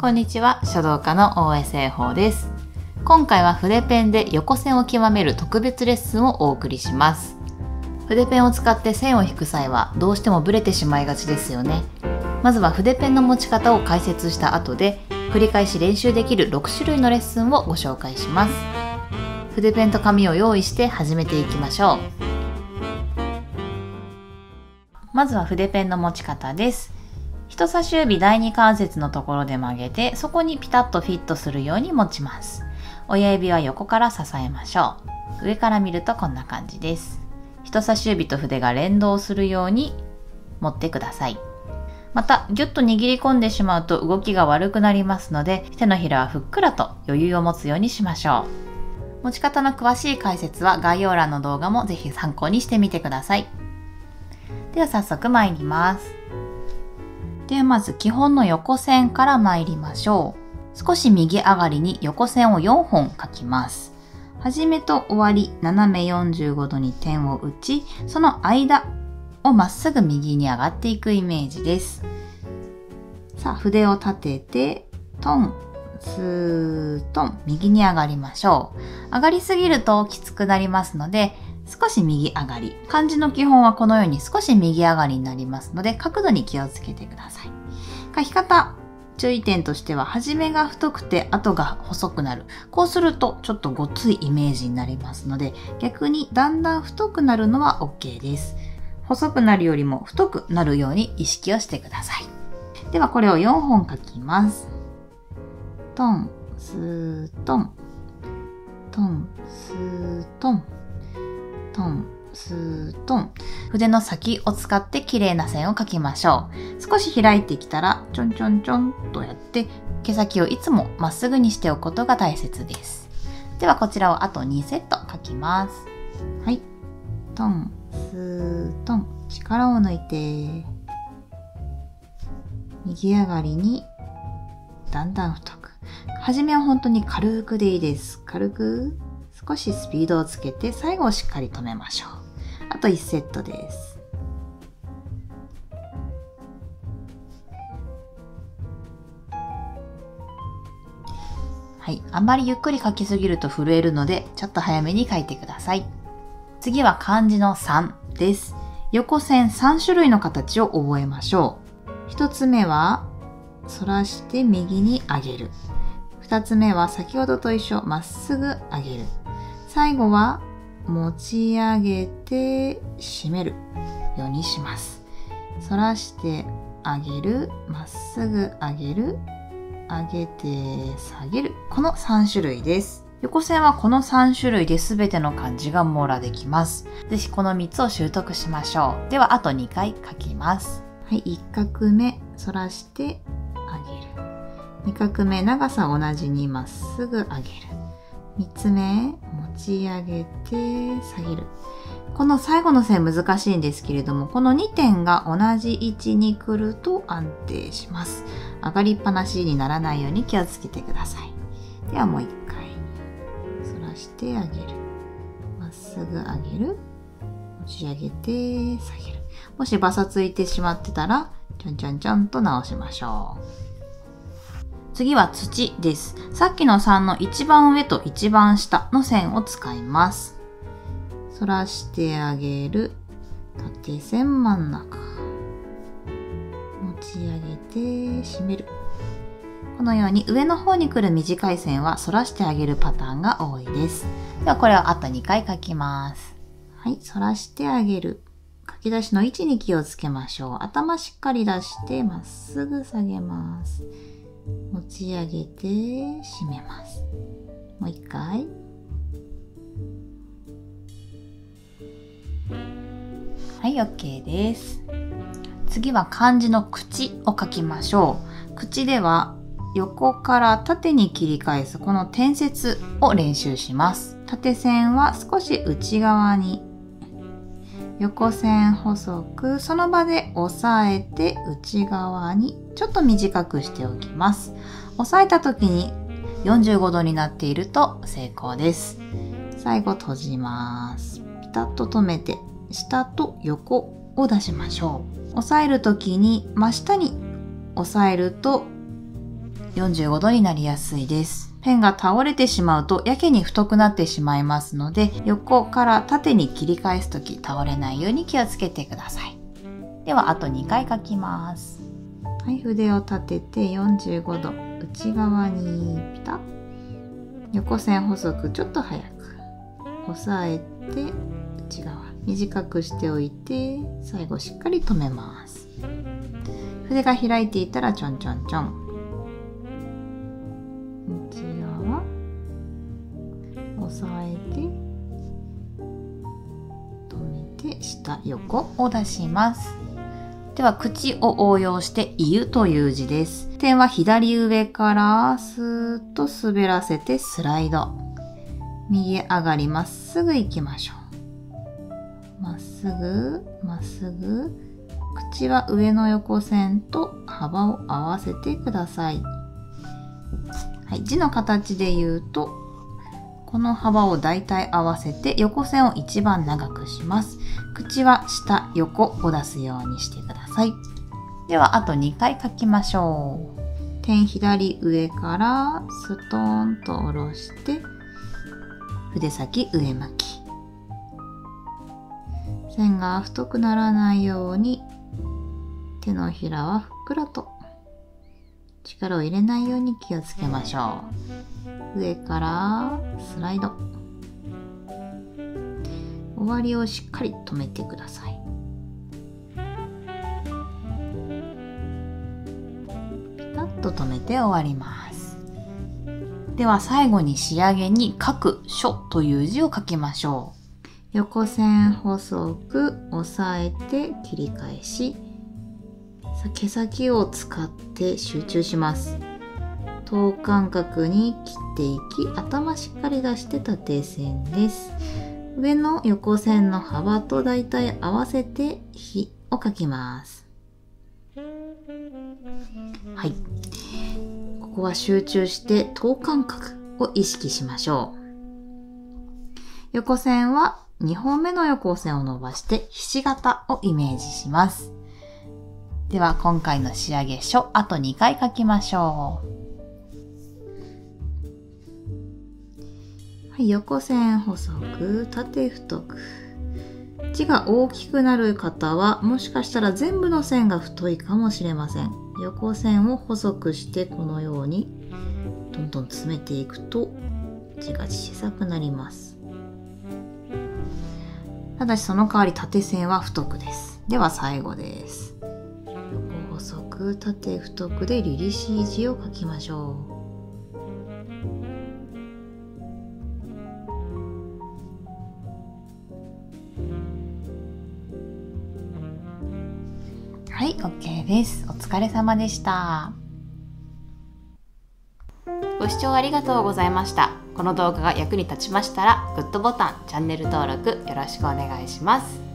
こんにちは書道家の大江製法です。今回は筆ペンで横線を極める特別レッスンをお送りします。筆ペンを使って線を引く際はどうしてもブレてしまいがちですよね。まずは筆ペンの持ち方を解説した後で繰り返し練習できる6種類のレッスンをご紹介します。筆ペンと紙を用意して始めていきましょう。まずは筆ペンの持ち方です。人差し指第二関節のところで曲げてそこにピタッとフィットするように持ちます。親指は横から支えましょう。上から見るとこんな感じです。人差し指と筆が連動するように持ってください。またギュッと握り込んでしまうと動きが悪くなりますので手のひらはふっくらと余裕を持つようにしましょう。持ち方の詳しい解説は概要欄の動画もぜひ参考にしてみてください。では早速参ります。ではまず基本の横線から参りましょう。少し右上がりに横線を4本書きます。始めと終わり、斜め45度に点を打ち、その間をまっすぐ右に上がっていくイメージです。さあ、筆を立てて、トン、スートン、右に上がりましょう。上がりすぎるときつくなりますので、少し右上がり。漢字の基本はこのように少し右上がりになりますので、角度に気をつけてください。書き方、注意点としては、初めが太くて後が細くなる。こうするとちょっとごついイメージになりますので、逆にだんだん太くなるのは OK です。細くなるよりも太くなるように意識をしてください。ではこれを4本書きます。トン、スートン、トン、スートン。トン、スートン。筆の先を使って綺麗な線を描きましょう。少し開いてきたら、ちょんちょんちょんとやって、毛先をいつもまっすぐにしておくことが大切です。ではこちらをあと2セット描きます。はい。トン、スートン。力を抜いて、右上がりに、だんだん太く。はじめは本当に軽くでいいです。軽く少しスピードをつけて最後をしっかり止めましょう。と1セットです。はい。あまりゆっくり書きすぎると震えるので、ちょっと早めに書いてください。次は漢字の3です。横線3種類の形を覚えましょう。1つ目は、反らして右に上げる。2つ目は先ほどと一緒、まっすぐ上げる。最後は持ち上げて締めるようにします。反らしてあげる、まっすぐ上げる、上げて下げる。この3種類です。横線はこの3種類で全ての漢字が網羅できます。ぜひこの3つを習得しましょう。ではあと2回書きます。はい、1画目、反らしてあげる。2画目、長さ同じにまっすぐ上げる。3つ目、ち上げて下げる。この最後の線難しいんですけれども、この2点が同じ位置に来ると安定します。上がりっぱなしにならないように気をつけてください。ではもう一回。反らしてあげる。まっすぐ上げる。持ち上げて下げる。もしバサついてしまってたら、ちょんちょんちょんと直しましょう。次は土です。さっきの3の一番上と一番下の線を使います。反らしてあげる。縦線真ん中。持ち上げて締める。このように上の方に来る短い線は反らしてあげるパターンが多いです。ではこれをあと2回書きます。はい、反らしてあげる。書き出しの位置に気をつけましょう。頭しっかり出してまっすぐ下げます。持ち上げて締めます。もう一回。はい OK です。次は漢字の口を書きましょう。口では横から縦に切り返すこの点節を練習します。縦線は少し内側に横線細くその場で押さえて内側にちょっと短くしておきます。押さえた時に45度になっていると成功です。最後閉じます。ピタッと止めて下と横を出しましょう。押さえる時に真下に押さえると45度になりやすいです。ペンが倒れてしまうとやけに太くなってしまいますので、横から縦に切り返すとき倒れないように気をつけてください。では、あと2回書きます。はい、筆を立てて45度、内側にピタッ。横線細くちょっと早く。押さえて、内側。短くしておいて、最後しっかり留めます。筆が開いていたらちょんちょんちょん。押さえて止めて下横を出します。では口を応用して「言う」という字です。点は左上からスーッと滑らせてスライド。右へ上がりまっすぐ行きましょう。まっすぐまっすぐ口は上の横線と幅を合わせてください、はい、字の形で言うとこの幅をだいたい合わせて横線を一番長くします。口は下、横を出すようにしてください。では、あと2回書きましょう。点左上からストーンと下ろして、筆先上向き。線が太くならないように手のひらはふっくらと力を入れないように気をつけましょう。上からスライド。終わりをしっかり止めてください。ピタッと止めて終わります。では最後に仕上げに「書く」「書」という字を書きましょう。横線細く押さえて切り返し。毛先を使って集中します。等間隔に切っていき頭しっかり出して縦線です。上の横線の幅とだいたい合わせて「火」を描きます。はい。ここは集中して等間隔を意識しましょう。横線は2本目の横線を伸ばしてひし形をイメージします。では今回の仕上げ書、あと2回書きましょう。はい、横線細く、縦太く。字が大きくなる方は、もしかしたら全部の線が太いかもしれません。横線を細くしてこのようにどんどん詰めていくと字が小さくなります。ただしその代わり縦線は太くです。では最後です。く縦太くで凛々しい字を書きましょう。はい、OK です。お疲れ様でした。ご視聴ありがとうございました。この動画が役に立ちましたら、グッドボタン、チャンネル登録よろしくお願いします。